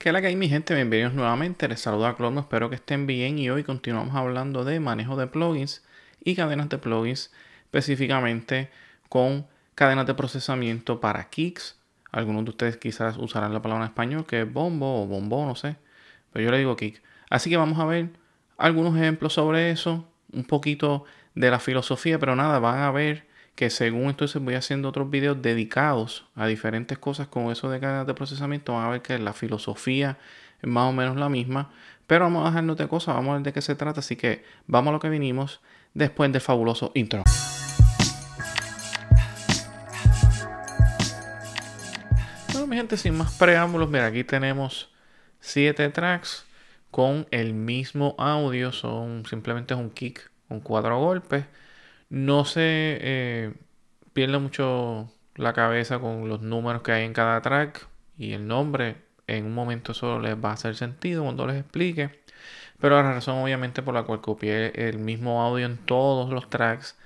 Que la que hay mi gente, bienvenidos nuevamente, les saluda Clomo, espero que estén bien y hoy continuamos hablando de manejo de plugins y cadenas de plugins, específicamente con cadenas de procesamiento para Kicks. Algunos de ustedes quizás usarán la palabra en español que es bombo o bombo, no sé, pero yo le digo Kick. Así que vamos a ver algunos ejemplos sobre eso, un poquito de la filosofía, pero nada, van a ver que según entonces voy haciendo otros videos dedicados a diferentes cosas con eso de cadenas de procesamiento, van a ver que la filosofía es más o menos la misma, pero vamos a dejarnos de cosas, vamos a ver de qué se trata, así que vamos a lo que vinimos después del fabuloso intro. Bueno, mi gente, sin más preámbulos, mira, aquí tenemos siete tracks con el mismo audio, son simplemente un kick con cuatro golpes no se eh, pierde mucho la cabeza con los números que hay en cada track y el nombre. En un momento solo les va a hacer sentido cuando les explique. Pero la razón obviamente por la cual copié el mismo audio en todos los tracks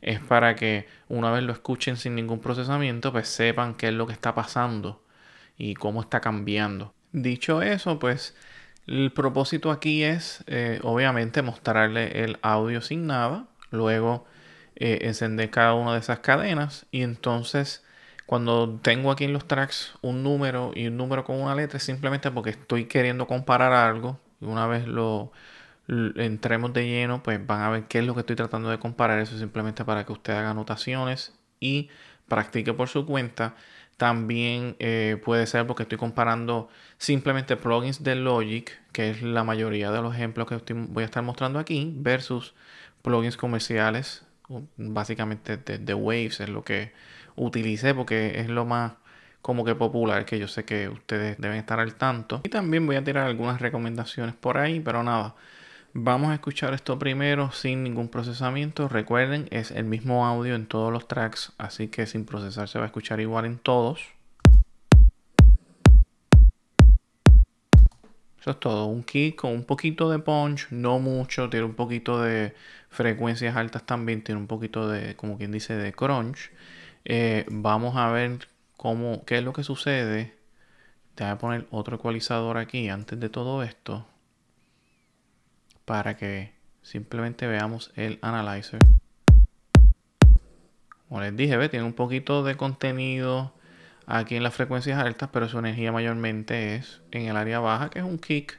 es para que una vez lo escuchen sin ningún procesamiento, pues sepan qué es lo que está pasando y cómo está cambiando. Dicho eso, pues el propósito aquí es eh, obviamente mostrarle el audio sin nada. Luego eh, encender cada una de esas cadenas. Y entonces cuando tengo aquí en los tracks un número y un número con una letra es simplemente porque estoy queriendo comparar algo. Y una vez lo, entremos de lleno pues van a ver qué es lo que estoy tratando de comparar. Eso simplemente para que usted haga anotaciones y practique por su cuenta. También eh, puede ser porque estoy comparando simplemente plugins de Logic, que es la mayoría de los ejemplos que voy a estar mostrando aquí, versus plugins comerciales básicamente de, Waves es lo que utilicé porque es lo más como que popular que yo sé que ustedes deben estar al tanto. Y también voy a tirar algunas recomendaciones por ahí, pero nada. Vamos a escuchar esto primero sin ningún procesamiento. Recuerden, es el mismo audio en todos los tracks, así que sin procesar se va a escuchar igual en todos. Eso es todo. Un kick con un poquito de punch, no mucho. Tiene un poquito de frecuencias altas también. Tiene un poquito de, como quien dice, de crunch. Eh, vamos a ver cómo, qué es lo que sucede. Te voy a poner otro ecualizador aquí antes de todo esto. Para que simplemente veamos el analyzer. Como les dije, ve, tiene un poquito de contenido aquí en las frecuencias altas, pero su energía mayormente es en el área baja, que es un kick.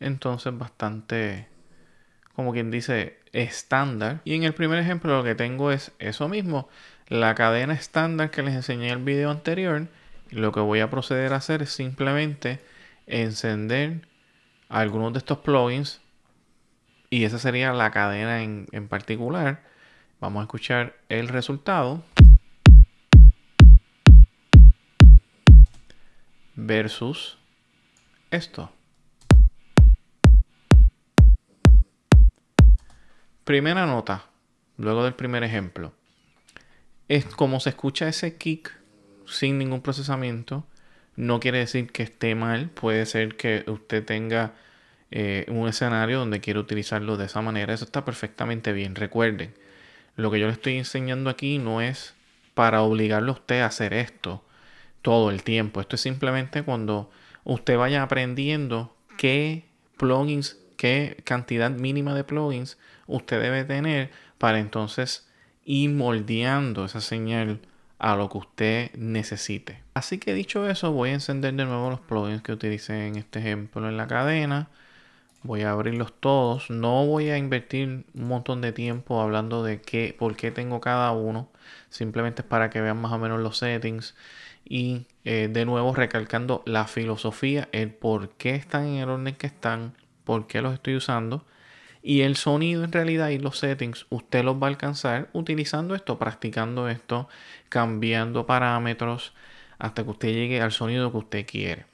Entonces bastante, como quien dice, estándar. Y en el primer ejemplo lo que tengo es eso mismo, la cadena estándar que les enseñé en el video anterior. lo que voy a proceder a hacer es simplemente encender algunos de estos plugins. Y esa sería la cadena en, en particular. Vamos a escuchar el resultado. Versus esto. Primera nota, luego del primer ejemplo. Es como se escucha ese kick sin ningún procesamiento. No quiere decir que esté mal. Puede ser que usted tenga eh, un escenario donde quiere utilizarlo de esa manera. Eso está perfectamente bien. Recuerden, lo que yo le estoy enseñando aquí no es para obligarlo a usted a hacer esto todo el tiempo. Esto es simplemente cuando usted vaya aprendiendo qué plugins, qué cantidad mínima de plugins usted debe tener para entonces ir moldeando esa señal a lo que usted necesite. Así que dicho eso, voy a encender de nuevo los plugins que utilicé en este ejemplo en la cadena. Voy a abrirlos todos. No voy a invertir un montón de tiempo hablando de qué, por qué tengo cada uno. Simplemente es para que vean más o menos los settings y eh, de nuevo recalcando la filosofía, el por qué están en el orden que están, por qué los estoy usando y el sonido en realidad y los settings usted los va a alcanzar utilizando esto, practicando esto, cambiando parámetros hasta que usted llegue al sonido que usted quiere.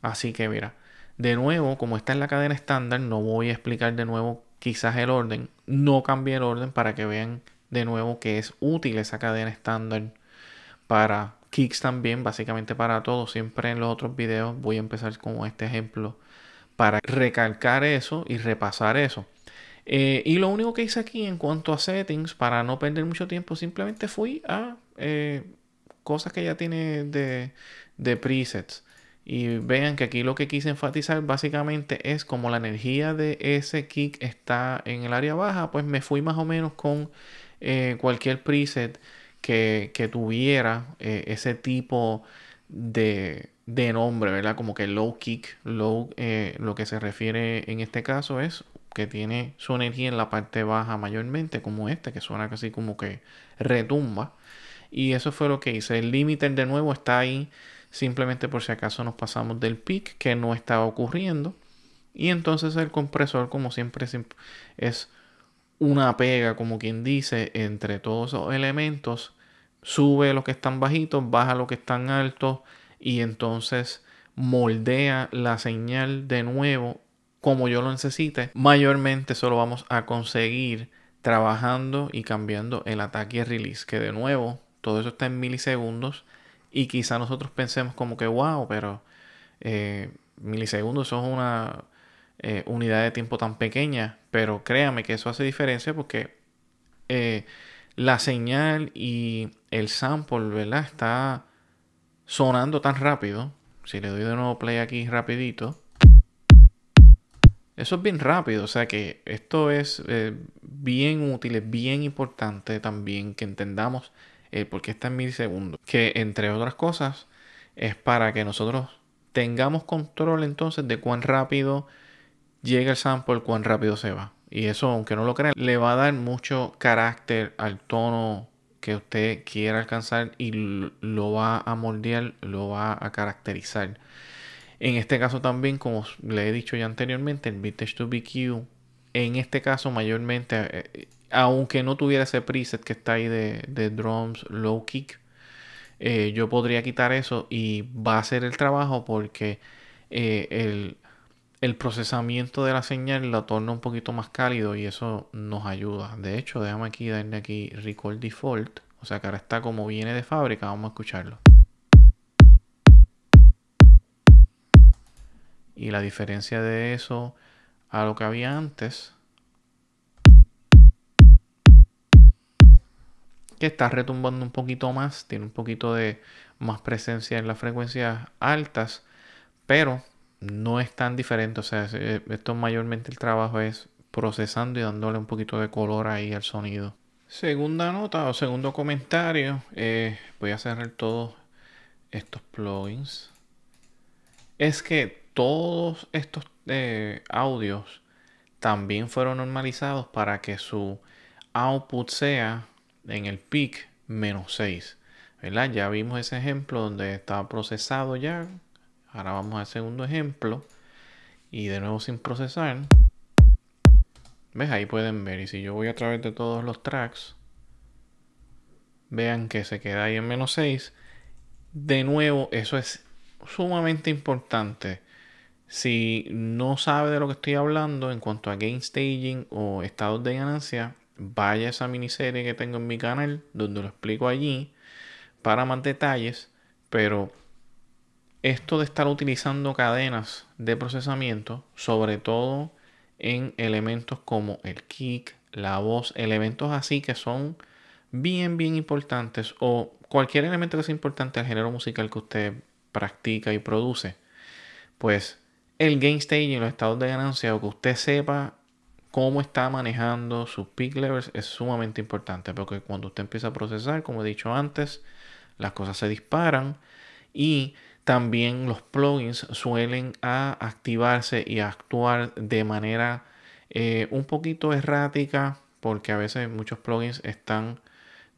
Así que mira, de nuevo, como está en la cadena estándar, no voy a explicar de nuevo quizás el orden, no cambié el orden para que vean de nuevo que es útil esa cadena estándar para kicks también, básicamente para todo. Siempre en los otros videos voy a empezar con este ejemplo para recalcar eso y repasar eso. Eh, y lo único que hice aquí en cuanto a settings, para no perder mucho tiempo, simplemente fui a eh, cosas que ya tiene de, presets. Y vean que aquí lo que quise enfatizar básicamente es como la energía de ese kick está en el área baja, pues me fui más o menos con eh, cualquier preset que, tuviera eh, ese tipo de, de, nombre, ¿verdad? Como que low kick, low, eh, lo que se refiere en este caso es que tiene su energía en la parte baja mayormente, como este, que suena casi como que retumba. Y eso fue lo que hice. El límite de nuevo está ahí, simplemente por si acaso nos pasamos del peak, que no estaba ocurriendo. Y entonces el compresor, como siempre, es una pega, como quien dice, entre todos esos elementos. Sube los que están bajitos, baja los que están altos y entonces moldea la señal de nuevo como yo lo necesite. Mayormente solo vamos a conseguir trabajando y cambiando el ataque y release, que de nuevo todo eso está en milisegundos y quizá nosotros pensemos como que wow, pero eh, milisegundos son una eh, unidad de tiempo tan pequeña, pero créame que eso hace diferencia porque eh, la señal y el sample, ¿verdad? Está sonando tan rápido. Si le doy de nuevo play aquí rapidito, eso es bien rápido, o sea que esto es eh, bien útil, es bien importante también que entendamos eh, por qué está en milisegundos. Que entre otras cosas es para que nosotros tengamos control entonces de cuán rápido llega el sample, cuán rápido se va. Y eso, aunque no lo crean, le va a dar mucho carácter al tono que usted quiera alcanzar y lo va a moldear, lo va a caracterizar. En este caso también, como le he dicho ya anteriormente, el Vintage to BQ, en este caso mayormente, eh, aunque no tuviera ese preset que está ahí de, drums low kick, eh, yo podría quitar eso y va a hacer el trabajo porque eh, el, el, procesamiento de la señal lo torna un poquito más cálido y eso nos ayuda. De hecho, déjame aquí darle aquí Record Default. O sea que ahora está como viene de fábrica. Vamos a escucharlo. Y la diferencia de eso a lo que había antes, que está retumbando un poquito más, tiene un poquito de más presencia en las frecuencias altas, pero no es tan diferente. O sea, esto mayormente el trabajo es procesando y dándole un poquito de color ahí al sonido. Segunda nota o segundo comentario, eh, voy a cerrar todos estos plugins. Es que todos estos eh, audios también fueron normalizados para que su output sea en el peak menos 6. ¿verdad? Ya vimos ese ejemplo donde estaba procesado ya. Ahora vamos al segundo ejemplo. Y de nuevo sin procesar. ¿Ves? Ahí pueden ver. Y si yo voy a través de todos los tracks. Vean que se queda ahí en menos 6. De nuevo, eso es sumamente importante si no sabe de lo que estoy hablando en cuanto a game staging o estados de ganancia, vaya a esa miniserie que tengo en mi canal donde lo explico allí para más detalles. Pero esto de estar utilizando cadenas de procesamiento, sobre todo en elementos como el kick, la voz, elementos así que son bien, bien importantes o cualquier elemento que sea importante al género musical que usted practica y produce, pues el game staging, los estados de ganancia o que usted sepa cómo está manejando sus peak levels es sumamente importante porque cuando usted empieza a procesar, como he dicho antes, las cosas se disparan y también los plugins suelen a activarse y actuar de manera eh, un poquito errática porque a veces muchos plugins están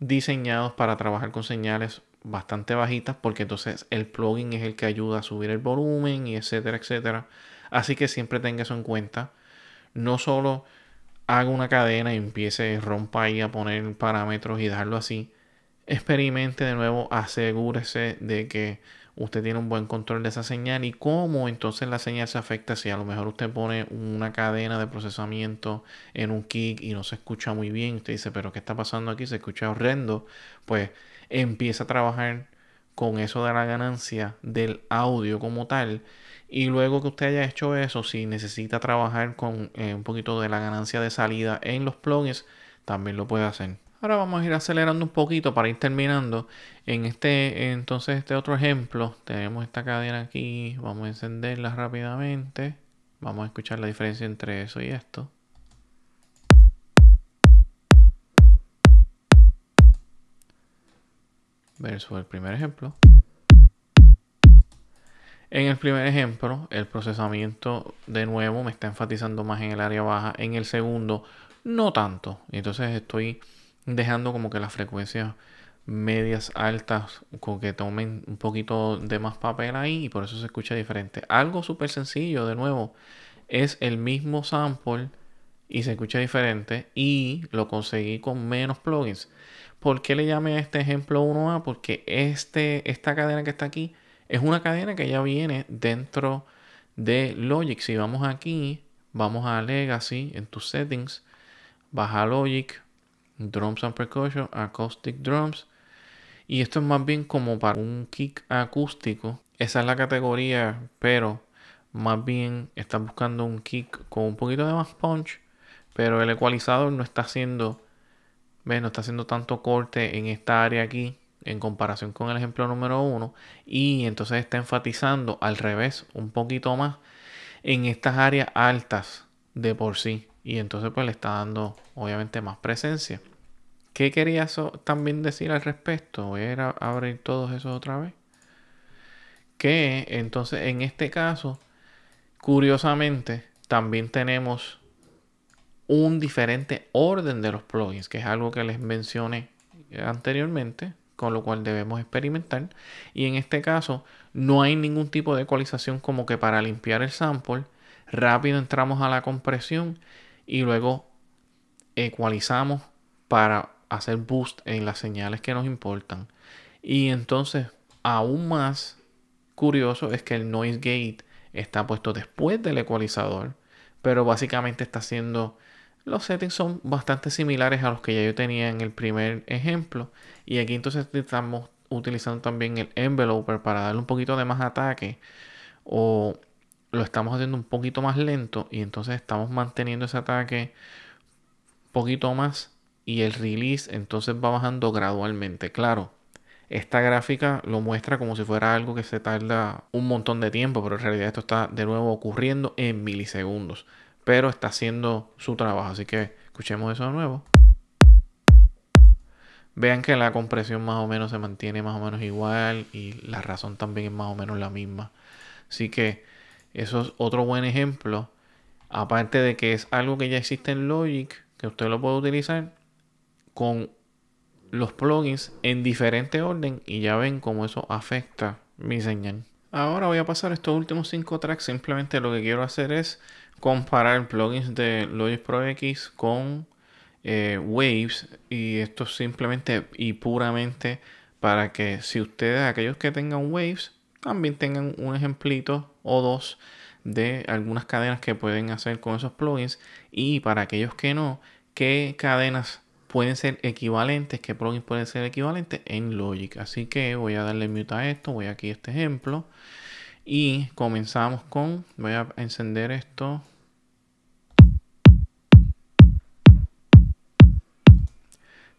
diseñados para trabajar con señales bastante bajitas porque entonces el plugin es el que ayuda a subir el volumen y etcétera, etcétera. Así que siempre tenga eso en cuenta. No solo haga una cadena y empiece, rompa ahí a poner parámetros y dejarlo así. Experimente de nuevo, asegúrese de que usted tiene un buen control de esa señal y cómo entonces la señal se afecta si a lo mejor usted pone una cadena de procesamiento en un kick y no se escucha muy bien. Usted dice, pero ¿qué está pasando aquí? Se escucha horrendo. Pues empieza a trabajar con eso de la ganancia del audio como tal. Y luego que usted haya hecho eso, si necesita trabajar con eh, un poquito de la ganancia de salida en los plugins, también lo puede hacer. Ahora vamos a ir acelerando un poquito para ir terminando. En este, entonces, este otro ejemplo, tenemos esta cadena aquí. Vamos a encenderla rápidamente. Vamos a escuchar la diferencia entre eso y esto. Versus el primer ejemplo. En el primer ejemplo, el procesamiento de nuevo me está enfatizando más en el área baja. En el segundo, no tanto. Entonces estoy dejando como que las frecuencias medias altas con que tomen un poquito de más papel ahí y por eso se escucha diferente. Algo súper sencillo, de nuevo, es el mismo sample y se escucha diferente y lo conseguí con menos plugins. ¿Por qué le llamé a este ejemplo 1A? Porque este, esta cadena que está aquí es una cadena que ya viene dentro de Logic. Si vamos aquí, vamos a Legacy en tus settings, baja Logic, Drums and Percussion, Acoustic Drums. Y esto es más bien como para un kick acústico. Esa es la categoría, pero más bien está buscando un kick con un poquito de más punch. Pero el ecualizador no está haciendo, no está haciendo tanto corte en esta área aquí en comparación con el ejemplo número uno y entonces está enfatizando al revés un poquito más en estas áreas altas de por sí y entonces pues le está dando obviamente más presencia. ¿Qué quería también decir al respecto? Voy a, ir a abrir todos esos otra vez. Que entonces en este caso, curiosamente, también tenemos un diferente orden de los plugins, que es algo que les mencioné anteriormente con lo cual debemos experimentar. Y en este caso no hay ningún tipo de ecualización como que para limpiar el sample, rápido entramos a la compresión y luego ecualizamos para hacer boost en las señales que nos importan. Y entonces, aún más curioso es que el noise gate está puesto después del ecualizador, pero básicamente está haciendo los settings son bastante similares a los que ya yo tenía en el primer ejemplo. Y aquí entonces estamos utilizando también el enveloper para darle un poquito de más ataque. O lo estamos haciendo un poquito más lento. Y entonces estamos manteniendo ese ataque un poquito más. Y el release entonces va bajando gradualmente. Claro, esta gráfica lo muestra como si fuera algo que se tarda un montón de tiempo. Pero en realidad esto está de nuevo ocurriendo en milisegundos pero está haciendo su trabajo. Así que escuchemos eso de nuevo. Vean que la compresión más o menos se mantiene más o menos igual y la razón también es más o menos la misma. Así que eso es otro buen ejemplo. Aparte de que es algo que ya existe en Logic, que usted lo puede utilizar con los plugins en diferente orden y ya ven cómo eso afecta mi señal. Ahora voy a pasar estos últimos cinco tracks. Simplemente lo que quiero hacer es comparar plugins de Logic Pro X con eh, Waves y esto simplemente y puramente para que si ustedes, aquellos que tengan Waves, también tengan un ejemplito o dos de algunas cadenas que pueden hacer con esos plugins y para aquellos que no, qué cadenas pueden ser equivalentes, qué plugins pueden ser equivalentes en Logic. Así que voy a darle mute a esto, voy aquí a este ejemplo y comenzamos con, voy a encender esto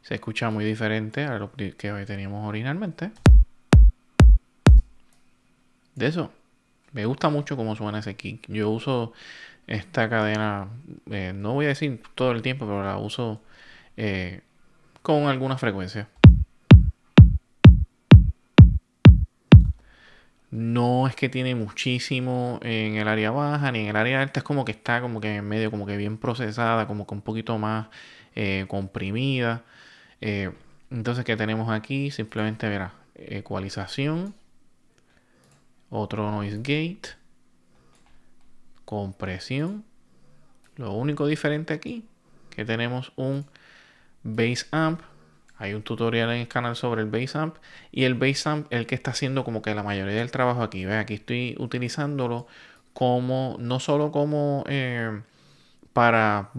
se escucha muy diferente a lo que teníamos originalmente. De eso, me gusta mucho cómo suena ese kick. Yo uso esta cadena, eh, no voy a decir todo el tiempo, pero la uso eh, con alguna frecuencia. No es que tiene muchísimo en el área baja ni en el área alta, es como que está como que en medio, como que bien procesada, como que un poquito más eh, comprimida. Entonces, ¿qué tenemos aquí? Simplemente verá, ecualización, otro noise gate, compresión. Lo único diferente aquí, que tenemos un bass amp. Hay un tutorial en el canal sobre el bass amp. Y el bass amp el que está haciendo como que la mayoría del trabajo aquí. Ve, aquí estoy utilizándolo como, no solo como... Eh, para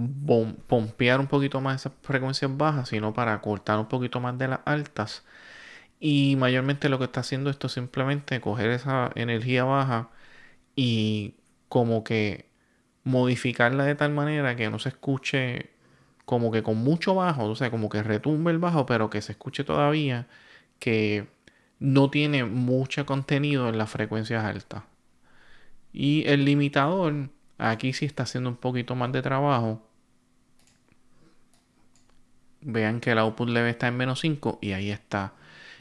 pompear un poquito más esas frecuencias bajas, sino para cortar un poquito más de las altas. Y mayormente lo que está haciendo esto es simplemente coger esa energía baja y como que modificarla de tal manera que no se escuche como que con mucho bajo, o sea, como que retumbe el bajo, pero que se escuche todavía que no tiene mucho contenido en las frecuencias altas. Y el limitador, aquí sí está haciendo un poquito más de trabajo. Vean que el output leve está en menos 5 y ahí está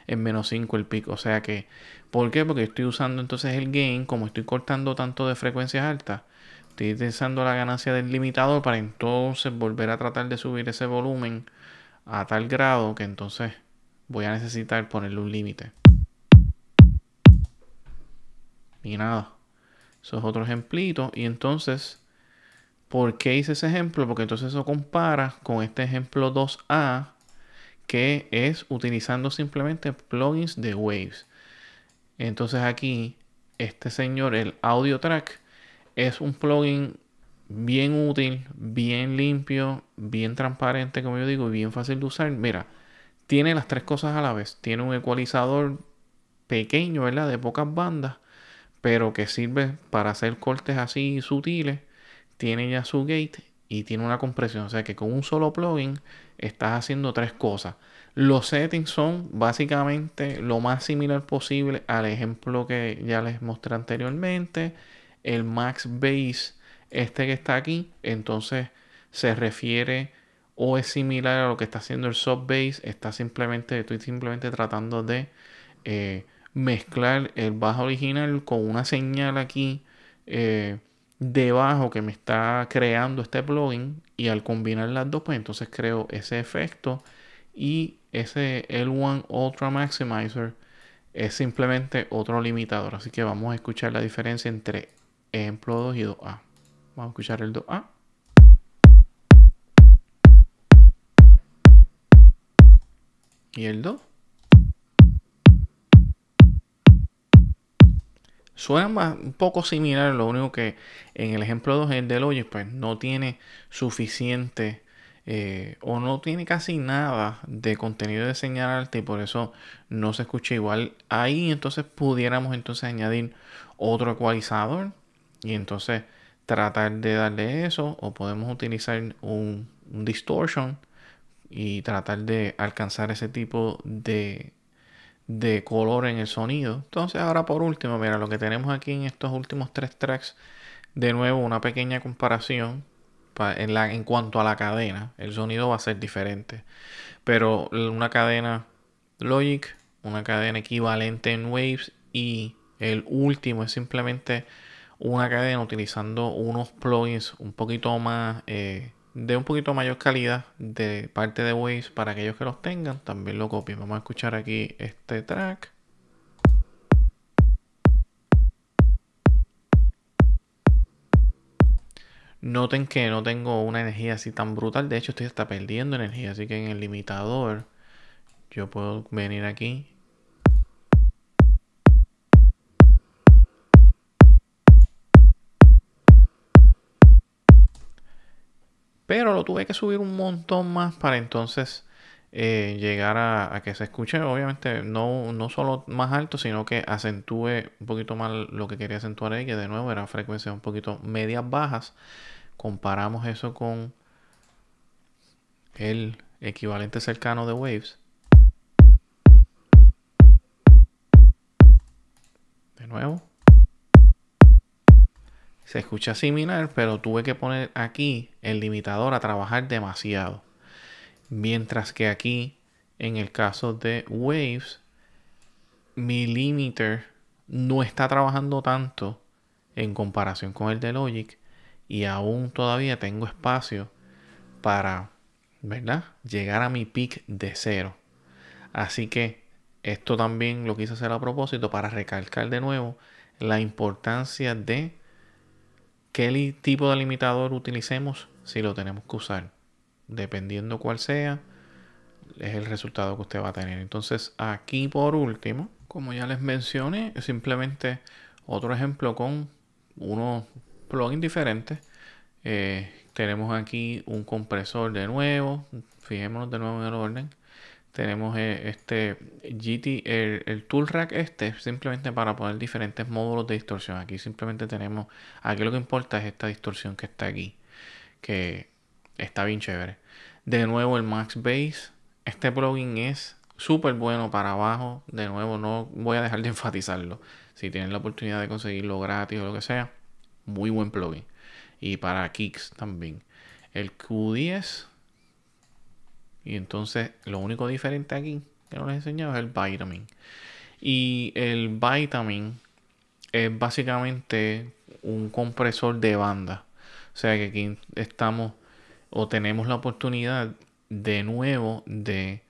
en menos 5 el pico. O sea que, ¿por qué? Porque estoy usando entonces el gain, como estoy cortando tanto de frecuencias altas, estoy utilizando la ganancia del limitador para entonces volver a tratar de subir ese volumen a tal grado que entonces voy a necesitar ponerle un límite. Y nada, eso es otro ejemplito. Y entonces, ¿por qué hice ese ejemplo? Porque entonces eso compara con este ejemplo 2A que es utilizando simplemente plugins de Waves. Entonces aquí, este señor, el Audio Track, es un plugin bien útil, bien limpio, bien transparente, como yo digo, y bien fácil de usar. Mira, tiene las tres cosas a la vez. Tiene un ecualizador pequeño, ¿verdad? De pocas bandas, pero que sirve para hacer cortes así sutiles. Tiene ya su gate y tiene una compresión. O sea que con un solo plugin estás haciendo tres cosas. Los settings son básicamente lo más similar posible al ejemplo que ya les mostré anteriormente. El max base, este que está aquí, entonces se refiere o es similar a lo que está haciendo el sub base. Está simplemente, estoy simplemente tratando de eh, mezclar el bajo original con una señal aquí. Eh, debajo que me está creando este plugin y al combinar las dos pues entonces creo ese efecto y ese L1 Ultra Maximizer es simplemente otro limitador. Así que vamos a escuchar la diferencia entre ejemplo 2 y 2A vamos a escuchar el 2A y el 2 Suena un poco similar, lo único que en el ejemplo 2 el de Logic pues no tiene suficiente eh, o no tiene casi nada de contenido de señal alta y por eso no se escucha igual. Ahí entonces pudiéramos entonces añadir otro ecualizador y entonces tratar de darle eso o podemos utilizar un distortion y tratar de alcanzar ese tipo de de color en el sonido. Entonces ahora por último, mira, lo que tenemos aquí en estos últimos tres tracks, de nuevo una pequeña comparación en, cuanto a la cadena. El sonido va a ser diferente. Pero una cadena Logic, una cadena equivalente en Waves y el último es simplemente una cadena utilizando unos plugins un poquito más... Eh, de un poquito mayor calidad de parte de Waze para aquellos que los tengan, también lo copien. Vamos a escuchar aquí este track. Noten que no tengo una energía así tan brutal. De hecho, estoy hasta perdiendo energía. Así que en el limitador yo puedo venir aquí Pero lo tuve que subir un montón más para entonces eh, llegar a, que se escuche, obviamente, no, no solo más alto, sino que acentúe un poquito más lo que quería acentuar ahí, que de nuevo era frecuencias un poquito medias bajas. Comparamos eso con el equivalente cercano de Waves. De nuevo se escucha similar, pero tuve que poner aquí el limitador a trabajar demasiado. Mientras que aquí, en el caso de Waves, mi limiter no está trabajando tanto en comparación con el de Logic y aún todavía tengo espacio para, ¿verdad? Llegar a mi peak de cero. Así que esto también lo quise hacer a propósito para recalcar de nuevo la importancia de qué tipo de limitador utilicemos si lo tenemos que usar. Dependiendo cuál sea, es el resultado que usted va a tener. Entonces, aquí por último, como ya les mencioné, simplemente otro ejemplo con unos plugins diferentes. Eh, tenemos aquí un compresor de nuevo. Fijémonos de nuevo en el orden tenemos eh, este GT, el, tool rack este, simplemente para poner diferentes módulos de distorsión. Aquí simplemente tenemos, aquí lo que importa es esta distorsión que está aquí, que está bien chévere. De nuevo el Max Base. Este plugin es súper bueno para abajo. De nuevo, no voy a dejar de enfatizarlo. Si tienen la oportunidad de conseguirlo gratis o lo que sea, muy buen plugin. Y para Kicks también. El Q10. Y entonces lo único diferente aquí que no les he enseñado es el Vitamin. Y el Vitamin es básicamente un compresor de banda. O sea que aquí estamos o tenemos la oportunidad de nuevo de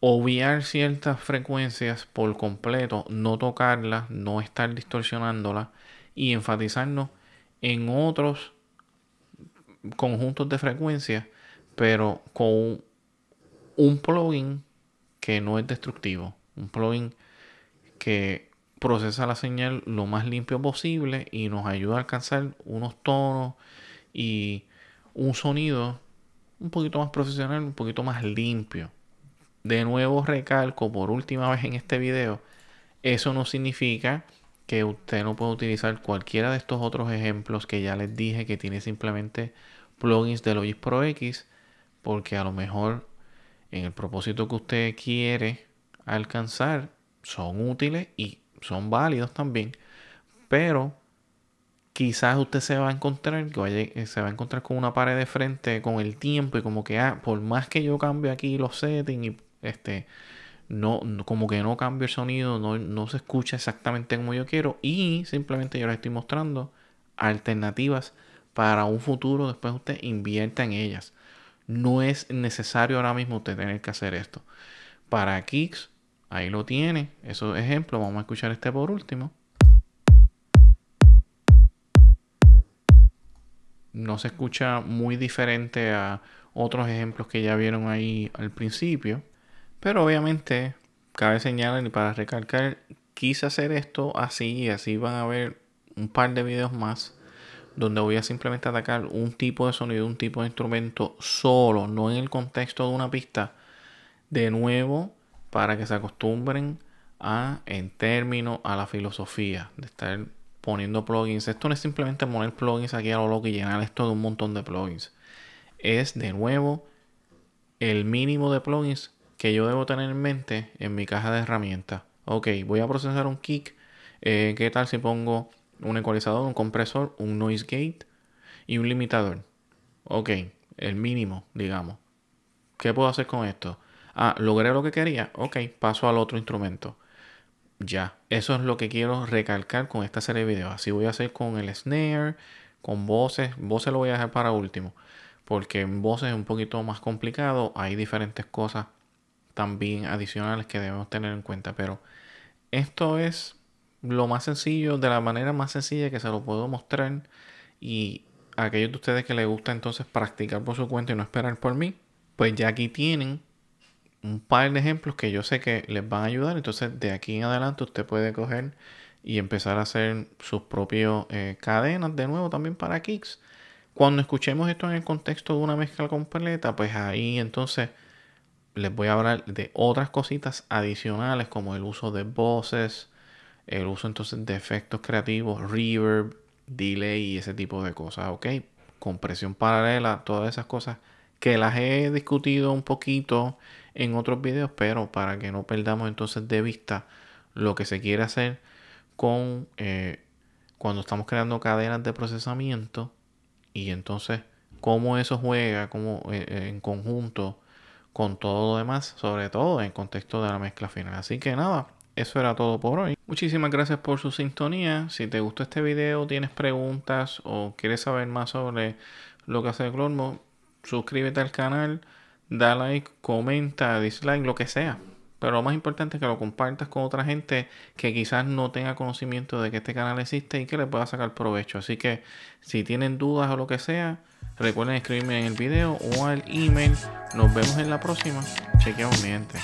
obviar ciertas frecuencias por completo, no tocarlas, no estar distorsionándolas y enfatizarnos en otros conjuntos de frecuencias, pero con un plugin que no es destructivo, un plugin que procesa la señal lo más limpio posible y nos ayuda a alcanzar unos tonos y un sonido un poquito más profesional, un poquito más limpio. De nuevo recalco por última vez en este video, eso no significa que usted no pueda utilizar cualquiera de estos otros ejemplos que ya les dije que tiene simplemente plugins de Logic Pro X, porque a lo mejor en el propósito que usted quiere alcanzar son útiles y son válidos también, pero quizás usted se va a encontrar que vaya, eh, se va a encontrar con una pared de frente con el tiempo y como que ah, por más que yo cambie aquí los settings y este no, como que no cambie el sonido, no, no se escucha exactamente como yo quiero y simplemente yo les estoy mostrando alternativas para un futuro después usted invierta en ellas. No es necesario ahora mismo usted tener que hacer esto. Para Kicks Ahí lo tiene. Esos ejemplos. Vamos a escuchar este por último. No se escucha muy diferente a otros ejemplos que ya vieron ahí al principio. Pero obviamente cabe señalar y para recalcar, quise hacer esto así y así van a ver un par de videos más donde voy a simplemente atacar un tipo de sonido, un tipo de instrumento solo, no en el contexto de una pista. De nuevo, para que se acostumbren a, en términos, a la filosofía de estar poniendo plugins. Esto no es simplemente poner plugins aquí a lo loco y llenar esto de un montón de plugins. Es de nuevo el mínimo de plugins que yo debo tener en mente en mi caja de herramientas. Ok, voy a procesar un kick. Eh, ¿Qué tal si pongo un ecualizador, un compresor, un noise gate y un limitador? Ok, el mínimo, digamos. ¿Qué puedo hacer con esto? Ah, logré lo que quería. Ok, paso al otro instrumento. Ya, eso es lo que quiero recalcar con esta serie de videos. Así voy a hacer con el snare, con voces. Voces lo voy a dejar para último. Porque en voces es un poquito más complicado. Hay diferentes cosas también adicionales que debemos tener en cuenta. Pero esto es lo más sencillo, de la manera más sencilla que se lo puedo mostrar. Y a aquellos de ustedes que les gusta entonces practicar por su cuenta y no esperar por mí, pues ya aquí tienen un par de ejemplos que yo sé que les van a ayudar. Entonces, de aquí en adelante, usted puede coger y empezar a hacer sus propios eh, cadenas de nuevo también para Kicks. Cuando escuchemos esto en el contexto de una mezcla completa, pues ahí entonces les voy a hablar de otras cositas adicionales como el uso de voces, el uso entonces de efectos creativos, reverb, delay y ese tipo de cosas, ¿ok? Compresión paralela, todas esas cosas que las he discutido un poquito en otros videos, pero para que no perdamos entonces de vista lo que se quiere hacer con eh, cuando estamos creando cadenas de procesamiento y entonces cómo eso juega como eh, eh, en conjunto con todo lo demás, sobre todo en contexto de la mezcla final. Así que nada, eso era todo por hoy. Muchísimas gracias por su sintonía. Si te gustó este video, tienes preguntas o quieres saber más sobre lo que hace Glormo, suscríbete al canal da like, comenta, dislike, lo que sea. Pero lo más importante es que lo compartas con otra gente que quizás no tenga conocimiento de que este canal existe y que le pueda sacar provecho. Así que si tienen dudas o lo que sea, recuerden escribirme en el video o al email. Nos vemos en la próxima. Chequeamos mi gente.